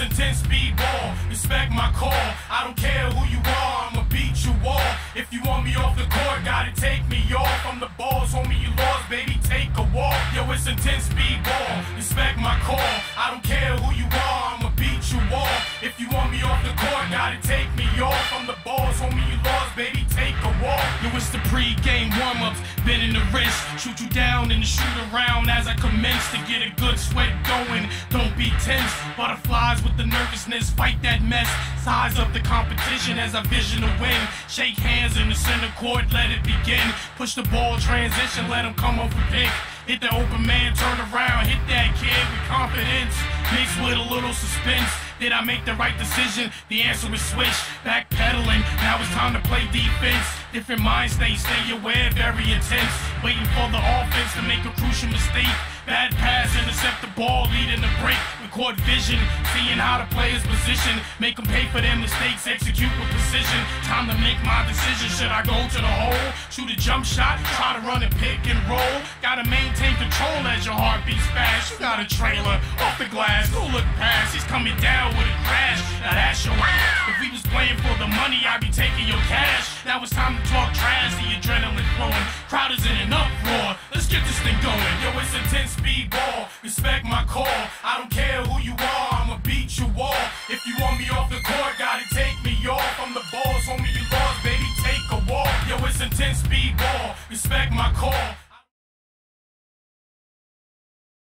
intense speed ball. Respect my call. I don't care who you are, I'ma beat you all. If you want me off the court, gotta take me off. I'm the balls, homie, you lost, baby, take a walk. Yo, it's intense speed ball. Respect my call. I Yo, it's the pre-game warm-ups, bend in the wrist, shoot you down and shoot around as I commence to get a good sweat going. Don't be tense, butterflies with the nervousness, fight that mess. Size up the competition as I vision a win. Shake hands in the center court, let it begin. Push the ball, transition, let him come over pick. Hit the open man, turn around, hit that kid with confidence, mixed with a little suspense. Did I make the right decision? The answer is switch, backpedaling. Now it's time to play defense. Different mind states, stay aware, very intense. Waiting for the offense to make a crucial mistake. Bad pass, intercept the ball, leading the break. Record vision, seeing how the players position. Make him pay for their mistakes, execute with precision. Time to make my decision. Should I go to the hole? Shoot a jump shot, try to run and pick and roll. Gotta maintain control as your heart beats you got a trailer off the glass. Go look past. He's coming down with a crash. Now that's your ass. If we was playing for the money, I'd be taking your cash. Now it's time to talk trash. The adrenaline flowing. Crowd is in an uproar. Let's get this thing going. Yo, it's a 10 speed ball. Respect my call. I don't care who you are. I'ma beat you all. If you want me off the court, gotta take me off. I'm the boss, homie. You lost, baby. Take a walk. Yo, it's a 10 speed ball. Respect my call.